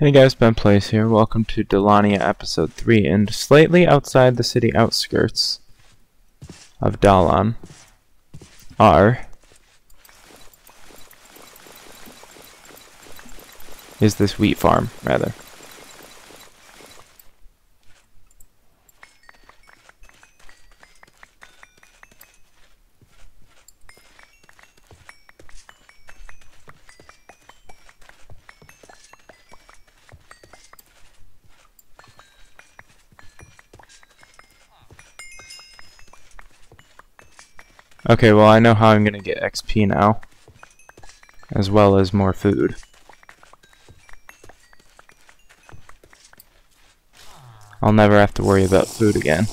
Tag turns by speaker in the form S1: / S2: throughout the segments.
S1: Hey guys, Ben Plays here. Welcome to Dalania Episode 3, and slightly outside the city outskirts of Dalan are is this wheat farm, rather. Okay, well I know how I'm gonna get XP now. As well as more food. I'll never have to worry about food again.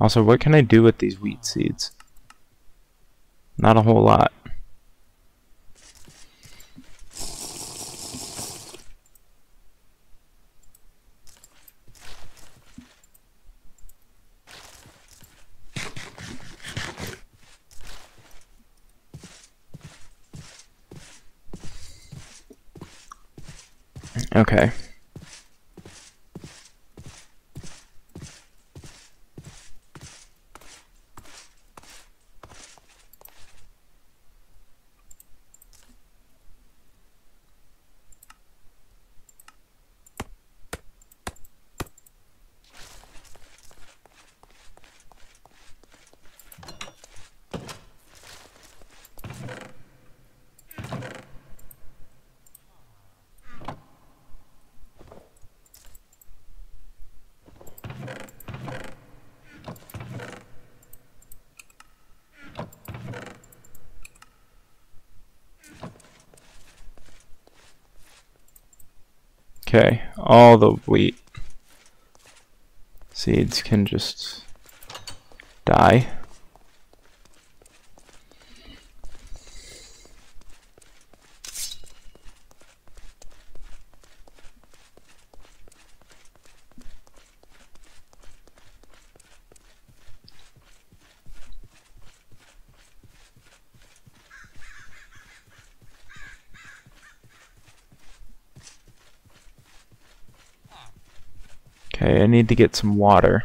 S1: Also, what can I do with these wheat seeds? Not a whole lot. Okay. Okay, all the wheat seeds can just die. Okay, I need to get some water.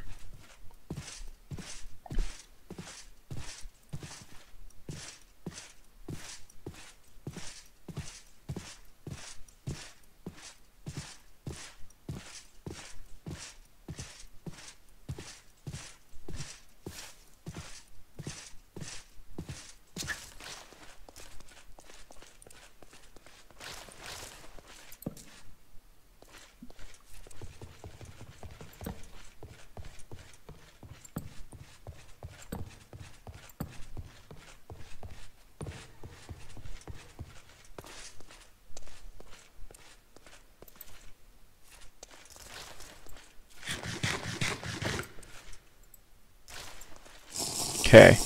S1: Okay.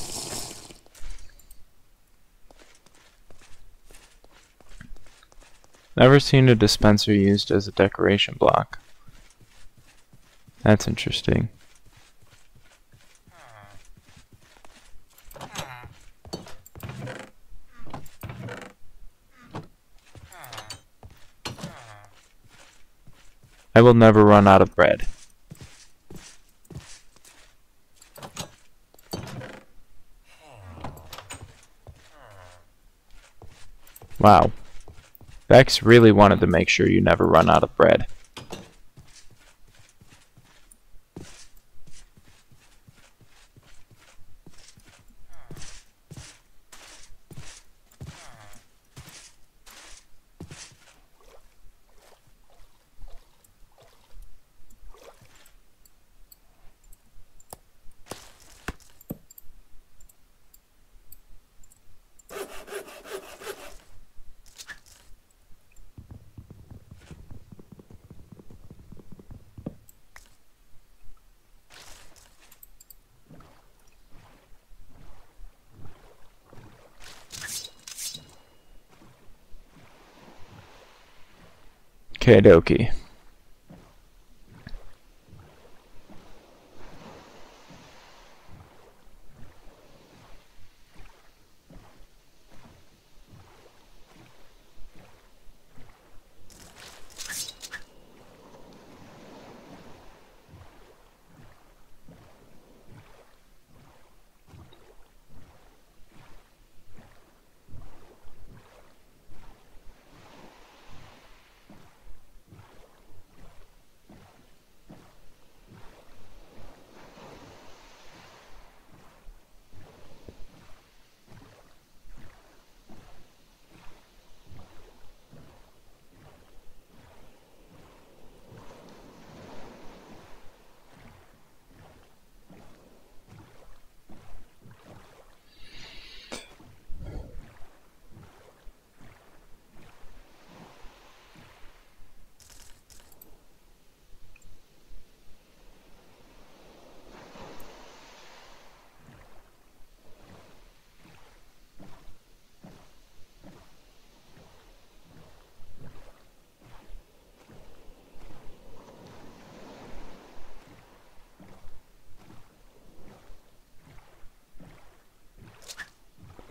S1: Never seen a dispenser used as a decoration block. That's interesting. I will never run out of bread. Wow. Vex really wanted to make sure you never run out of bread. Okay,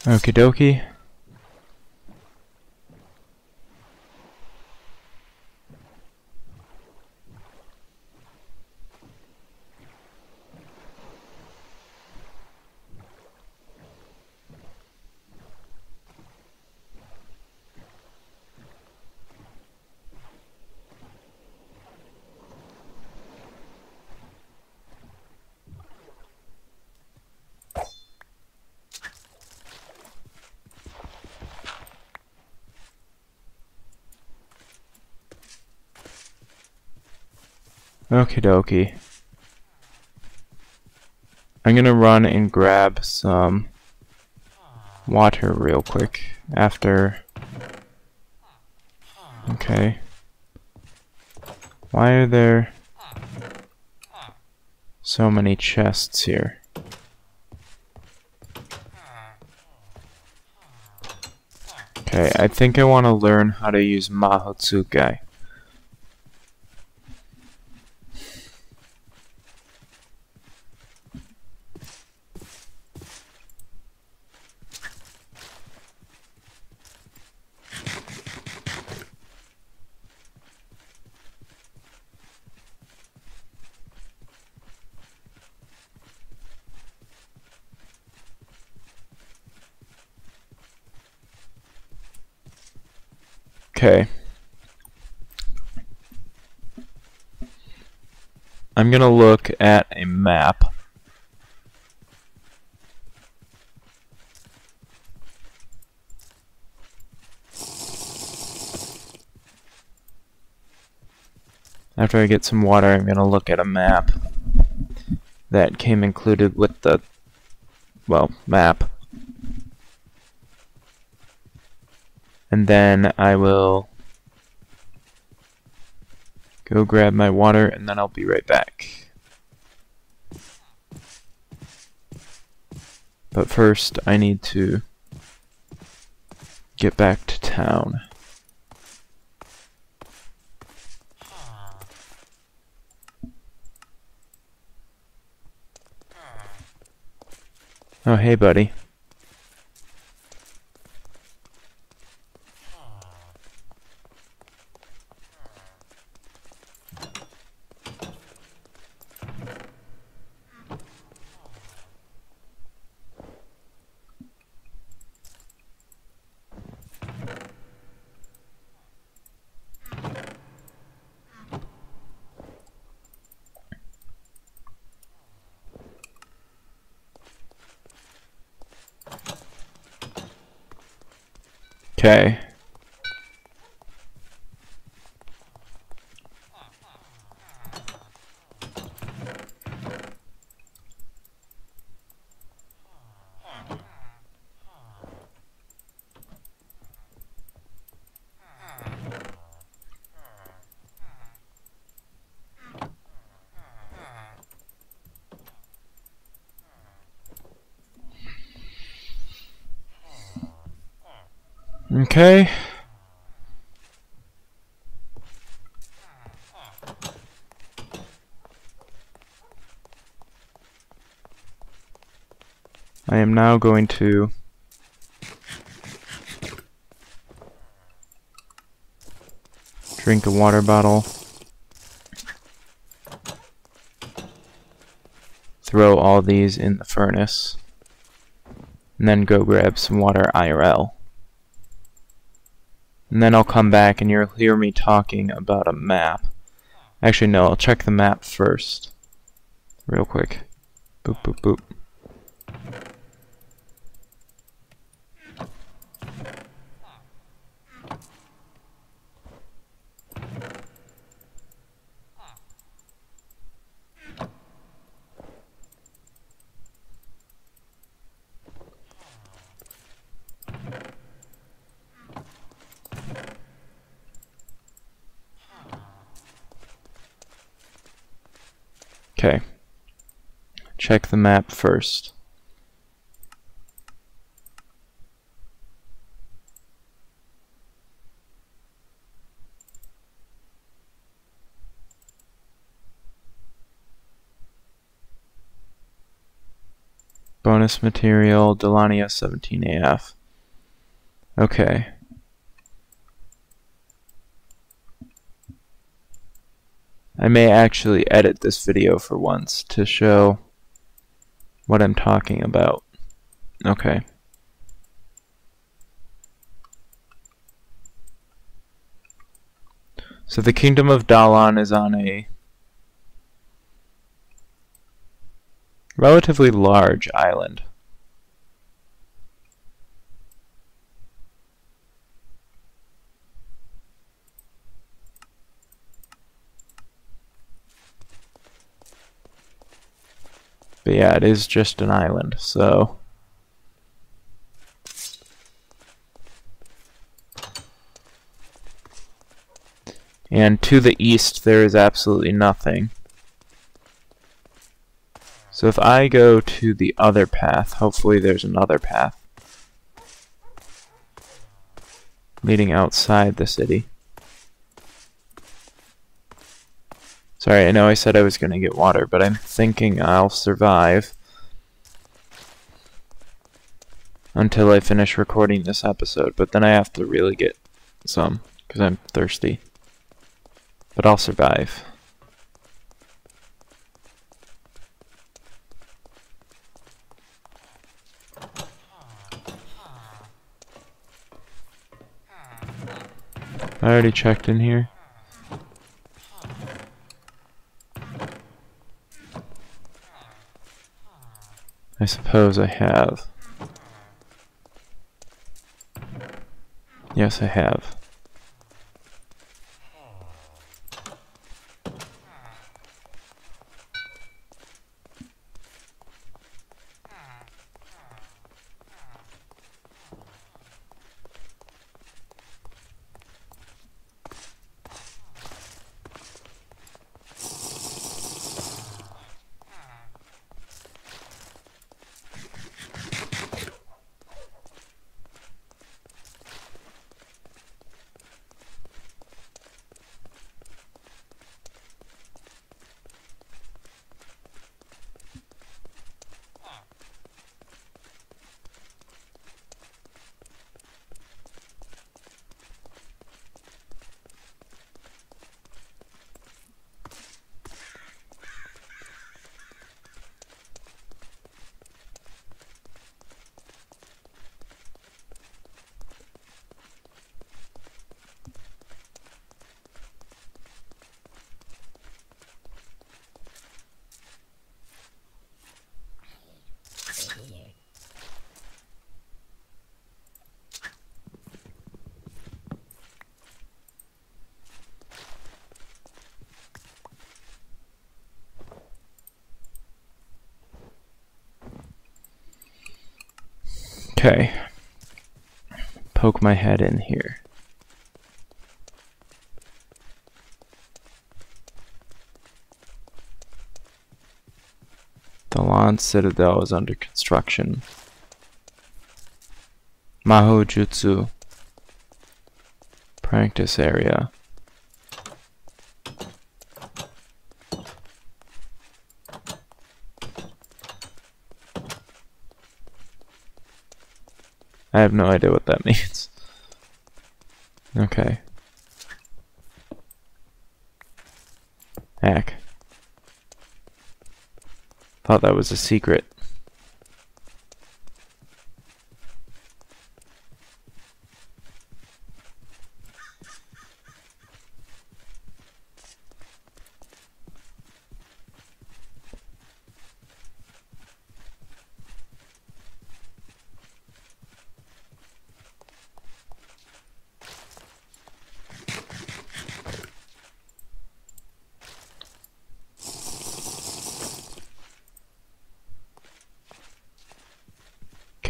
S1: Okie dokie. Okie dokie. I'm gonna run and grab some water real quick after. Okay. Why are there so many chests here? Okay, I think I want to learn how to use Mahotsukai. Okay. I'm gonna look at a map. After I get some water, I'm gonna look at a map that came included with the, well, map. And then I will go grab my water and then I'll be right back. But first I need to get back to town. Oh hey buddy. Okay. Okay. I am now going to drink a water bottle, throw all these in the furnace, and then go grab some water IRL. And then I'll come back and you'll hear me talking about a map. Actually, no, I'll check the map first. Real quick. Boop, boop, boop. Okay. Check the map first. bonus material, Dalania 17AF. Okay. I may actually edit this video for once to show what I'm talking about. Okay. So the kingdom of Dalan is on a relatively large island. But yeah, it is just an island, so... And to the east, there is absolutely nothing. So if I go to the other path, hopefully there's another path leading outside the city. Sorry, I know I said I was going to get water, but I'm thinking I'll survive until I finish recording this episode, but then I have to really get some because I'm thirsty. But I'll survive. I already checked in here. I suppose I have. Yes, I have. Okay. Poke my head in here. The Lan Citadel is under construction. Maho Jutsu practice area. I have no idea what that means. Okay. Heck. Thought that was a secret.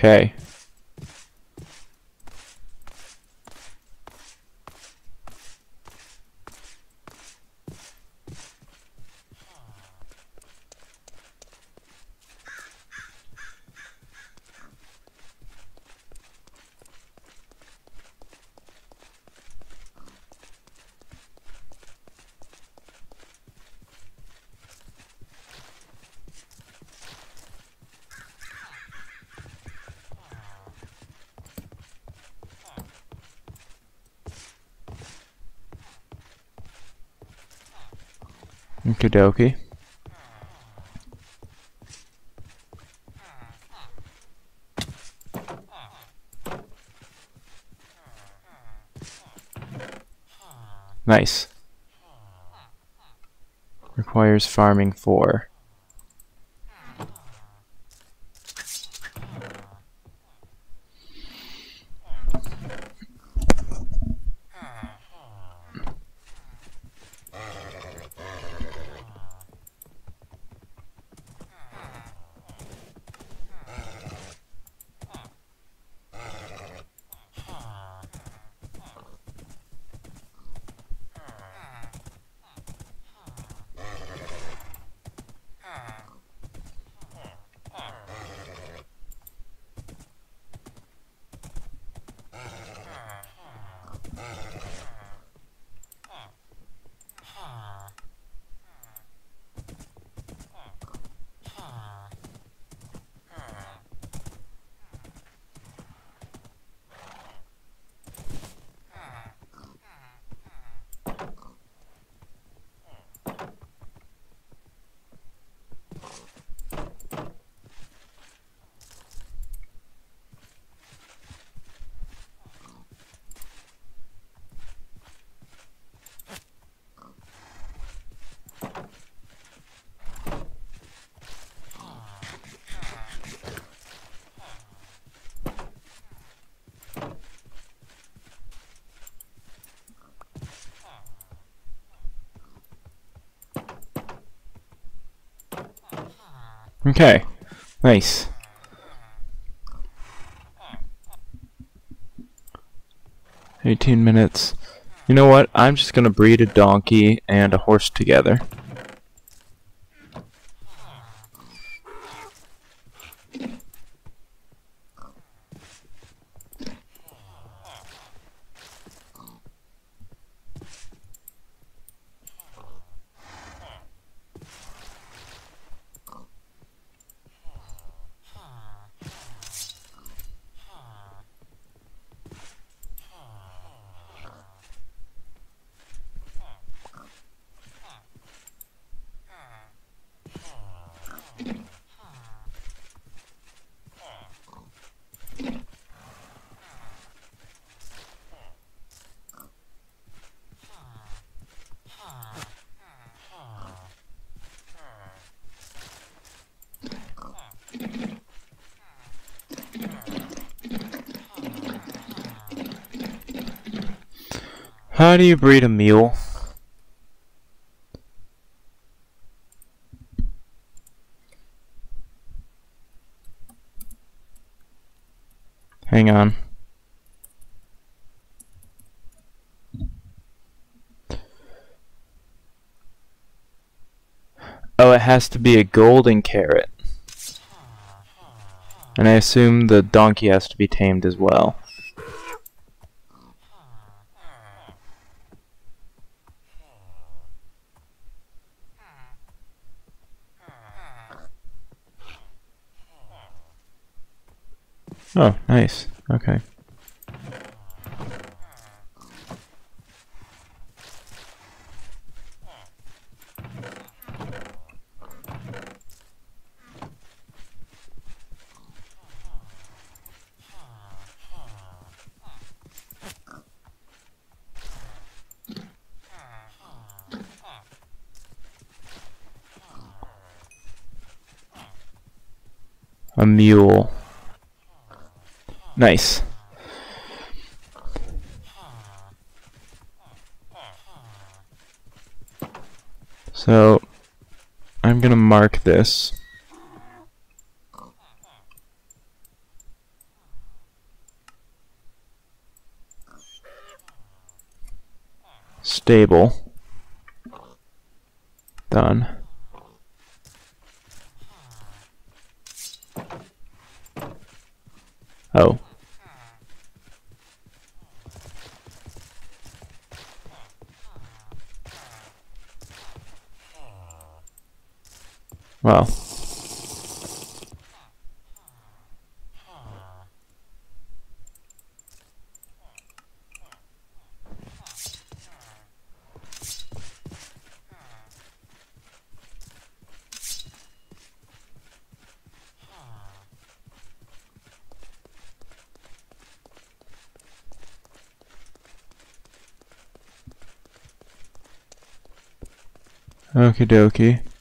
S1: Okay. Okie dokie. Nice. Requires farming four. Okay, nice. Eighteen minutes. You know what? I'm just gonna breed a donkey and a horse together. How do you breed a mule? Hang on. Oh, it has to be a golden carrot. And I assume the donkey has to be tamed as well. Oh, nice. Okay. A mule. Nice. So, I'm gonna mark this. Stable. Done. Oh. Wow. Okie dokie.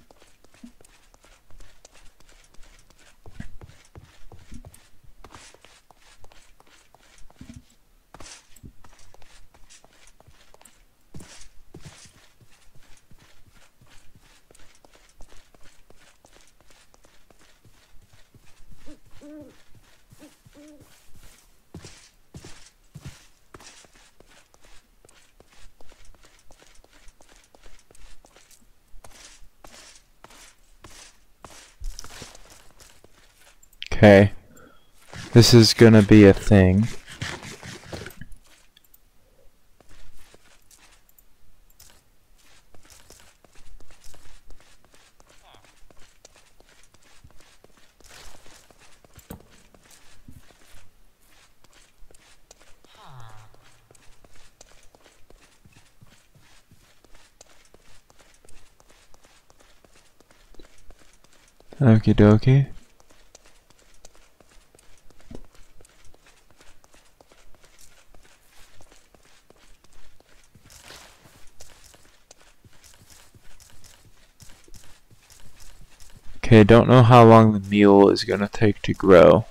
S1: Okay. This is gonna be a thing. Okie dokie. Okay, don't know how long the mule is gonna take to grow.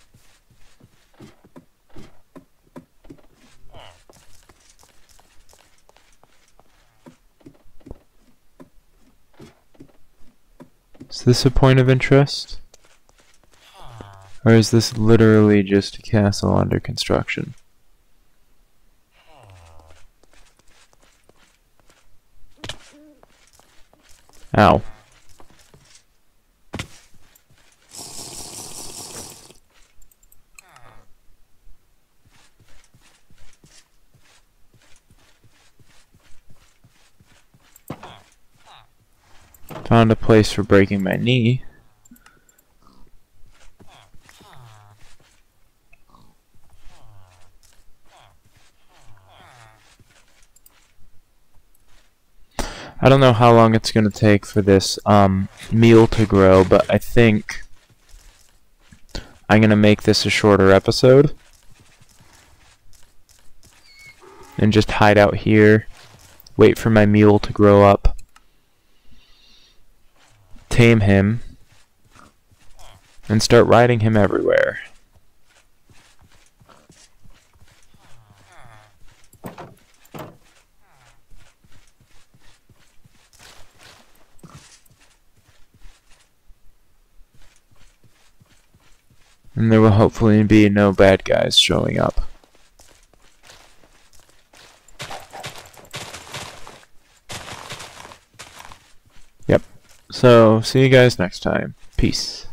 S1: Is this a point of interest? Or is this literally just a castle under construction? Ow. Found a place for breaking my knee. I don't know how long it's going to take for this um, meal to grow, but I think I'm going to make this a shorter episode. And just hide out here, wait for my meal to grow up, tame him, and start riding him everywhere. And there will hopefully be no bad guys showing up. So, see you guys next time. Peace.